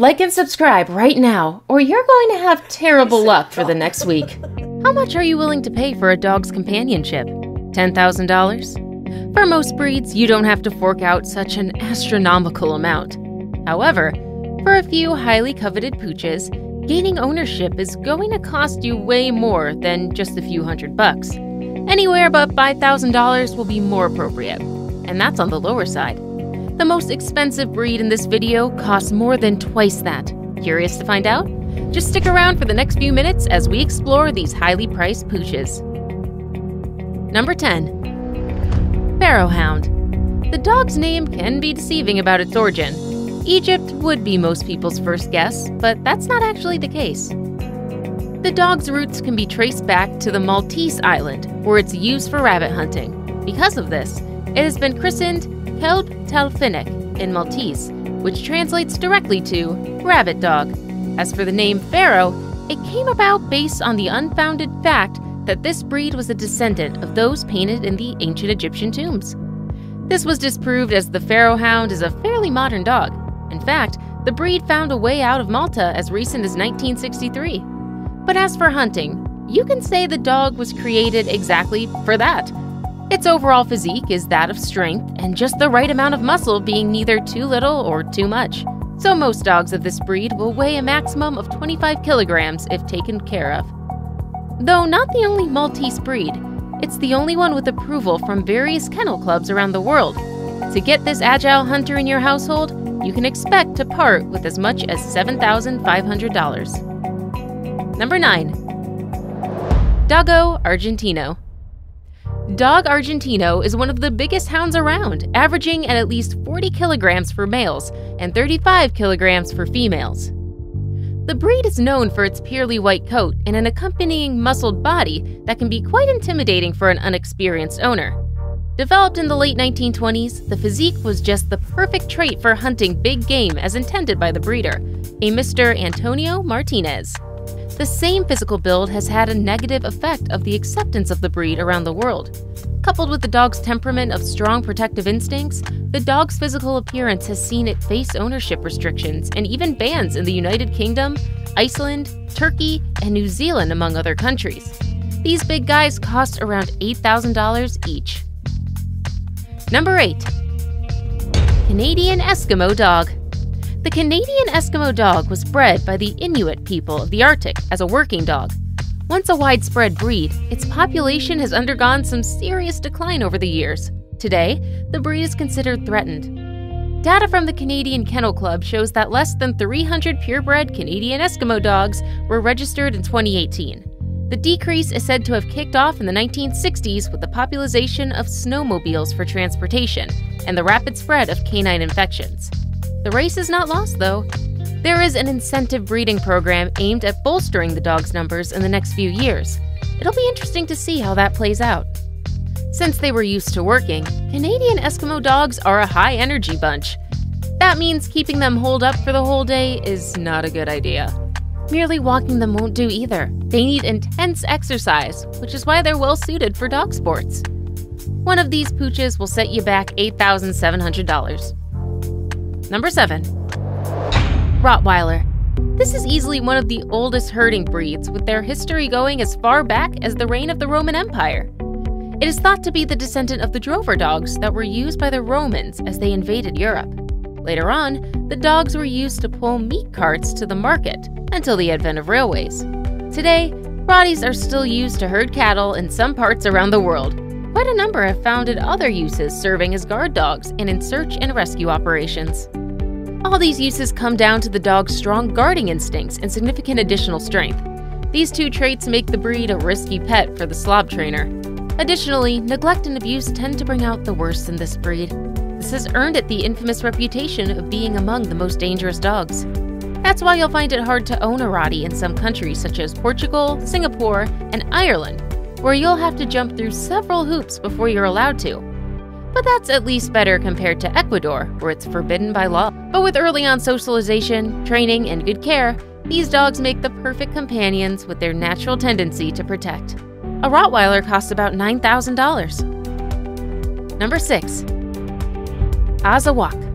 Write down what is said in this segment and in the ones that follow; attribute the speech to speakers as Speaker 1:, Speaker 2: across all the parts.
Speaker 1: Like and subscribe right now, or you're going to have terrible luck for the next week. How much are you willing to pay for a dog's companionship? $10,000? For most breeds, you don't have to fork out such an astronomical amount. However, for a few highly coveted pooches, gaining ownership is going to cost you way more than just a few hundred bucks. Anywhere but $5,000 will be more appropriate, and that's on the lower side. The most expensive breed in this video costs more than twice that. Curious to find out? Just stick around for the next few minutes as we explore these highly priced pooches. Number 10. Pharaoh Hound. The dog's name can be deceiving about its origin. Egypt would be most people's first guess, but that's not actually the case. The dog's roots can be traced back to the Maltese island, where it's used for rabbit hunting. Because of this, it has been christened Kelb tal-Fenek in Maltese, which translates directly to rabbit dog. As for the name Pharaoh, it came about based on the unfounded fact that this breed was a descendant of those painted in the ancient Egyptian tombs. This was disproved as the Pharaoh Hound is a fairly modern dog. In fact, the breed found a way out of Malta as recent as 1963. But as for hunting, you can say the dog was created exactly for that its overall physique is that of strength and just the right amount of muscle being neither too little or too much. So most dogs of this breed will weigh a maximum of 25 kilograms if taken care of. Though not the only Maltese breed, it's the only one with approval from various kennel clubs around the world. To get this agile hunter in your household, you can expect to part with as much as $7,500. Number 9. Dogo Argentino Dogo Argentino is one of the biggest hounds around, averaging at at least 40 kilograms for males and 35 kilograms for females. The breed is known for its purely white coat and an accompanying muscled body that can be quite intimidating for an unexperienced owner. Developed in the late 1920s, the physique was just the perfect trait for hunting big game as intended by the breeder, a Mr. Antonio Martinez. The same physical build has had a negative effect of the acceptance of the breed around the world. Coupled with the dog's temperament of strong protective instincts, the dog's physical appearance has seen it face ownership restrictions and even bans in the United Kingdom, Iceland, Turkey, and New Zealand, among other countries. These big guys cost around $8,000 each. Number 8. Canadian Eskimo Dog the Canadian Eskimo dog was bred by the Inuit people of the Arctic as a working dog. Once a widespread breed, its population has undergone some serious decline over the years. Today, the breed is considered threatened. Data from the Canadian Kennel Club shows that less than 300 purebred Canadian Eskimo dogs were registered in 2018. The decrease is said to have kicked off in the 1960s with the popularization of snowmobiles for transportation and the rapid spread of canine infections. The race is not lost, though. There is an incentive breeding program aimed at bolstering the dog's numbers in the next few years. It'll be interesting to see how that plays out. Since they were used to working, Canadian Eskimo dogs are a high energy bunch. That means keeping them holed up for the whole day is not a good idea. Merely walking them won't do either. They need intense exercise, which is why they're well suited for dog sports. One of these pooches will set you back $8,700. Number 7. Rottweiler. This is easily one of the oldest herding breeds, with their history going as far back as the reign of the Roman Empire. It is thought to be the descendant of the drover dogs that were used by the Romans as they invaded Europe. Later on, the dogs were used to pull meat carts to the market until the advent of railways. Today, Rotties are still used to herd cattle in some parts around the world. Quite a number have founded other uses serving as guard dogs and in search and rescue operations. All these uses come down to the dog's strong guarding instincts and significant additional strength. These two traits make the breed a risky pet for the slob trainer. Additionally, neglect and abuse tend to bring out the worst in this breed. This has earned it the infamous reputation of being among the most dangerous dogs. That's why you'll find it hard to own a Rottie in some countries such as Portugal, Singapore, and Ireland, where you'll have to jump through several hoops before you're allowed to but that's at least better compared to Ecuador, where it's forbidden by law. But with early on socialization, training, and good care, these dogs make the perfect companions with their natural tendency to protect. A Rottweiler costs about $9,000. Number 6. Azawakh.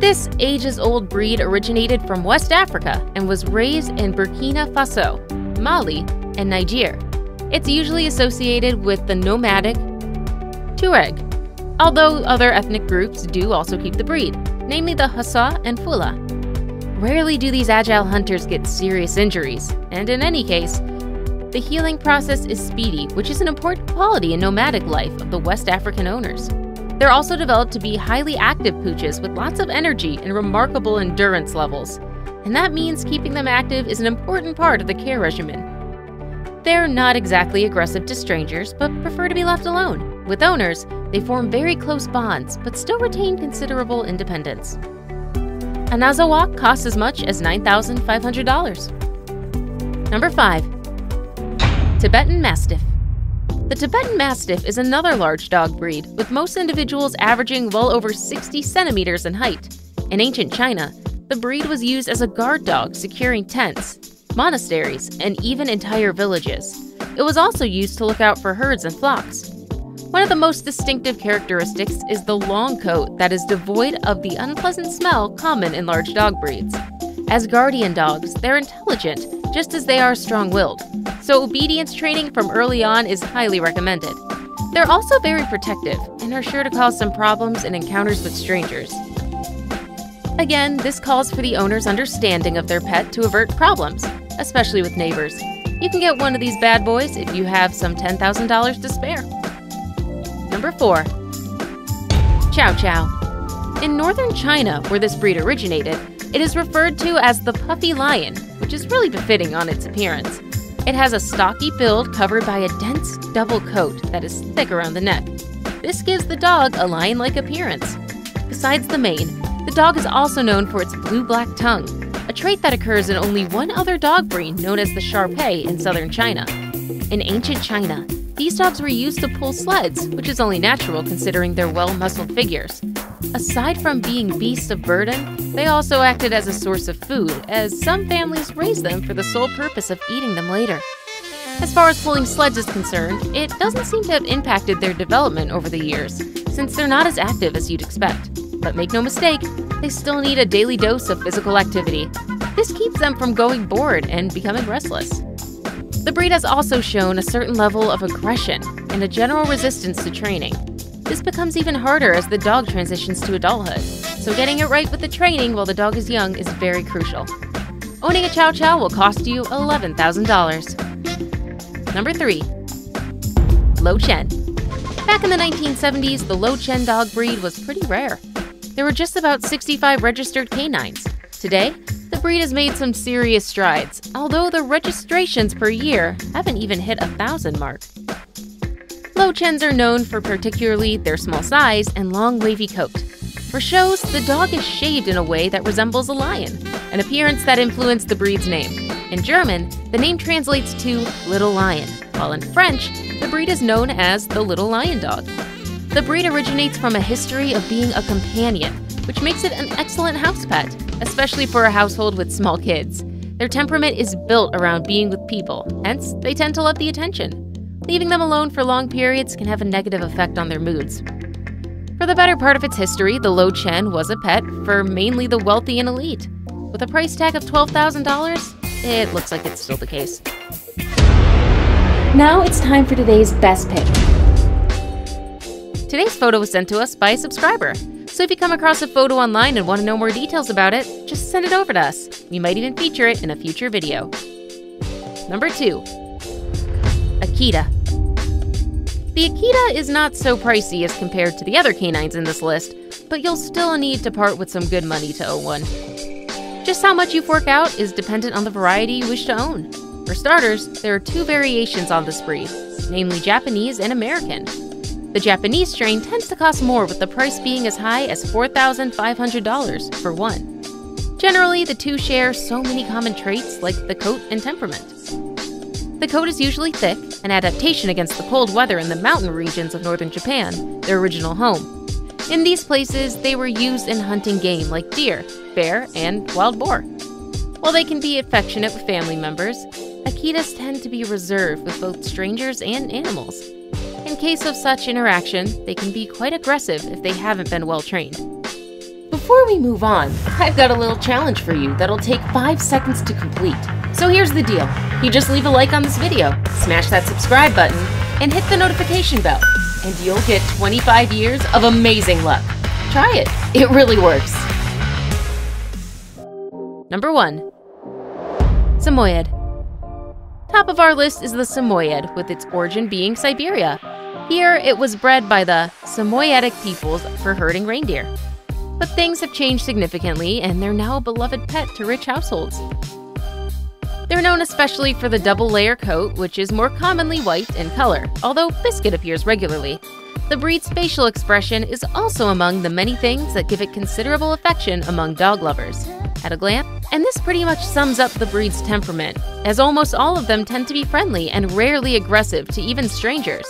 Speaker 1: This ages old breed originated from West Africa and was raised in Burkina Faso, Mali, and Niger. It's usually associated with the nomadic Tuareg, although other ethnic groups do also keep the breed, namely the Hausa and Fula. Rarely do these agile hunters get serious injuries, and in any case, the healing process is speedy, which is an important quality in nomadic life of the West African owners. They're also developed to be highly active pooches with lots of energy and remarkable endurance levels, and that means keeping them active is an important part of the care regimen. They're not exactly aggressive to strangers, but prefer to be left alone. With owners, they form very close bonds, but still retain considerable independence. A Naza costs as much as $9,500. Number 5. Tibetan Mastiff. The Tibetan Mastiff is another large dog breed, with most individuals averaging well over 60 centimeters in height. In ancient China, the breed was used as a guard dog securing tents, monasteries, and even entire villages. It was also used to look out for herds and flocks. One of the most distinctive characteristics is the long coat that is devoid of the unpleasant smell common in large dog breeds. As guardian dogs, they're intelligent, just as they are strong willed so obedience training from early on is highly recommended. They're also very protective and are sure to cause some problems in encounters with strangers. Again, this calls for the owner's understanding of their pet to avert problems, especially with neighbors. You can get one of these bad boys if you have some $10,000 to spare. Number 4. Chow Chow. In northern China, where this breed originated, it is referred to as the puffy lion, which is really befitting on its appearance. It has a stocky build covered by a dense double coat that is thick around the neck. This gives the dog a lion like appearance. Besides the mane, the dog is also known for its blue black tongue, a trait that occurs in only one other dog breed known as the Shar Pei in southern China. In ancient China, these dogs were used to pull sleds, which is only natural considering their well muscled figures. Aside from being beasts of burden, they also acted as a source of food, as some families raised them for the sole purpose of eating them later. As far as pulling sleds is concerned, it doesn't seem to have impacted their development over the years, since they're not as active as you'd expect. But make no mistake, they still need a daily dose of physical activity. This keeps them from going bored and becoming restless. The breed has also shown a certain level of aggression and a general resistance to training. This becomes even harder as the dog transitions to adulthood, so getting it right with the training while the dog is young is very crucial. Owning a Chow Chow will cost you $11,000. Number 3. Löwchen. Back in the 1970s, the Löwchen dog breed was pretty rare. There were just about 65 registered canines. Today, breed has made some serious strides, although the registrations per year haven't even hit a thousand mark. Löwchens are known for particularly their small size and long wavy coat. For shows, the dog is shaved in a way that resembles a lion, an appearance that influenced the breed's name. In German, the name translates to Little Lion, while in French, the breed is known as the Little Lion Dog. The breed originates from a history of being a companion, which makes it an excellent house pet, especially for a household with small kids. Their temperament is built around being with people, hence, they tend to love the attention. Leaving them alone for long periods can have a negative effect on their moods. For the better part of its history, the Löwchen was a pet for mainly the wealthy and elite. With a price tag of $12,000, it looks like it's still the case. Now it's time for today's best pick. Today's photo was sent to us by a subscriber. So if you come across a photo online and want to know more details about it, just send it over to us. We might even feature it in a future video. Number 2. Akita. The Akita is not so pricey as compared to the other canines in this list, but you'll still need to part with some good money to own one. Just how much you fork out is dependent on the variety you wish to own. For starters, there are two variations on this breed, namely Japanese and American. The Japanese strain tends to cost more, with the price being as high as $4,500 for one. Generally, the two share so many common traits like the coat and temperament. The coat is usually thick, an adaptation against the cold weather in the mountain regions of northern Japan, their original home. In these places, they were used in hunting game like deer, bear, and wild boar. While they can be affectionate with family members, Akitas tend to be reserved with both strangers and animals. In case of such interaction, they can be quite aggressive if they haven't been well trained. Before we move on, I've got a little challenge for you that'll take 5 seconds to complete. So here's the deal. You just leave a like on this video, smash that subscribe button, and hit the notification bell, and you'll get 25 years of amazing luck. Try it. It really works. Number 1. Samoyed. Top of our list is the Samoyed, with its origin being Siberia. Here, it was bred by the Samoyedic peoples for herding reindeer. But things have changed significantly, and they're now a beloved pet to rich households. They're known especially for the double layer coat, which is more commonly white in color, although biscuit appears regularly. The breed's facial expression is also among the many things that give it considerable affection among dog lovers. At a glance, and this pretty much sums up the breed's temperament, as almost all of them tend to be friendly and rarely aggressive to even strangers.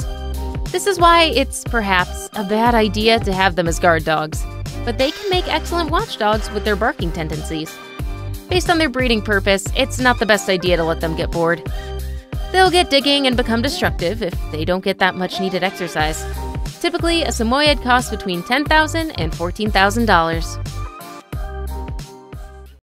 Speaker 1: This is why it's perhaps a bad idea to have them as guard dogs, but they can make excellent watchdogs with their barking tendencies. Based on their breeding purpose, it's not the best idea to let them get bored. They'll get digging and become destructive if they don't get that much needed exercise. Typically, a Samoyed costs between $10,000 and $14,000.